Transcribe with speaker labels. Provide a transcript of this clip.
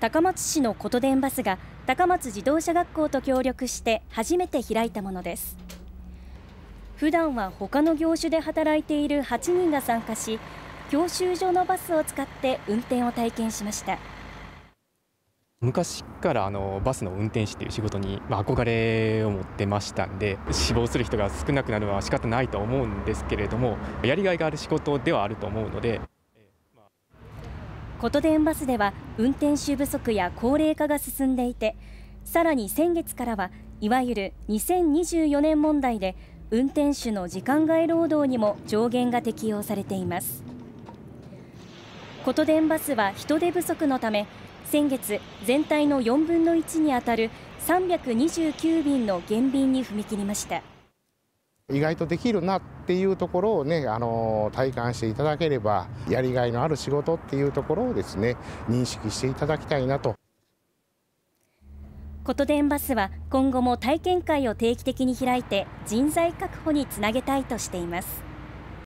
Speaker 1: 高松市の琴電バスが高松自動車学校と協力して初めて開いたものです。普段は他の業種で働いている8人が参加し教習所のバスを使って運転を体験しました。
Speaker 2: 昔からあのバスの運転士という仕事に、ま、憧れを持ってましたんで死亡する人が少なくなるのは仕方ないと思うんですけれどもやりがいがある仕事ではあると思うので
Speaker 1: 琴電バスでは運転手不足や高齢化が進んでいてさらに先月からはいわゆる2024年問題で運転手の時間外労働にも上限が適用されています。琴電バスは人手不足のため先月全体の4分の1にあたる329便の減便に踏み切りました。
Speaker 3: 意外とできるなっていうところをねあの体感していただければやりがいのある仕事っていうところをですね認識していただきたいなと。
Speaker 1: ことでんバスは今後も体験会を定期的に開いて人材確保につなげたいとしています。